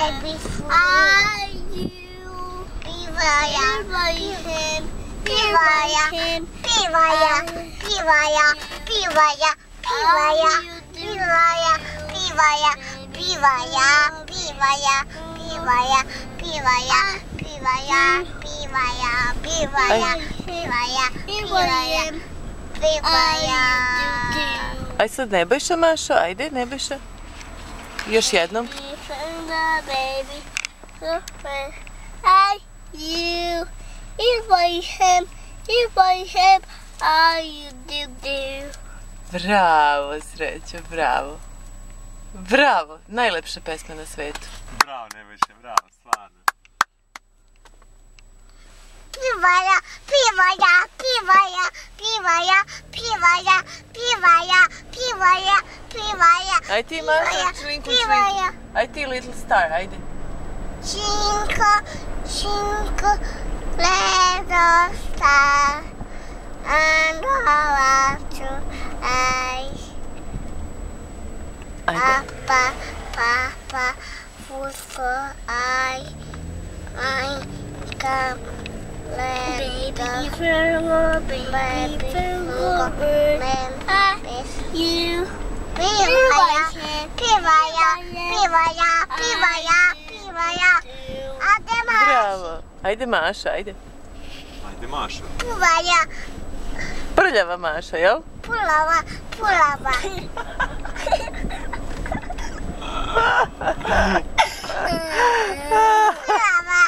Are you? Pivaya, pivaya, pivaya, pivaya, pivaya, pivaya, pivaya, pivaya, pivaya, pivaya, pivaya, pivaya, pivaya, pivaya, pivaya, pivaya, pivaya, pivaya, pivaya. Aj sad ne Nebojša Mašo, ajde ne Nebojša. Još jednom. the baby. When I you, if him, if him, I you do do. Bravo, srećo, bravo. Bravo, najlepša pesma na svetu. Bravo, Nebojša, bravo, stvarno. Pivaja, pivaja, pivaja, pivaja, pivaja, pivaja, pivaja, pivaja. Aj ti Maša, člinku, člinku. Aj ti Little Star, ajde. Činko, činko, Little Star. And I love to eyes. Papa, papa, for I, I come. Baby, for baby, for ja, piva ja, piva ja. Ajde Maša. Bravo. Ajde Maša, ajde. Ajde Maša. Piva ja. Prljava Maša, jel? Pulava, pulava. pulava.